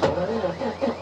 Gracias.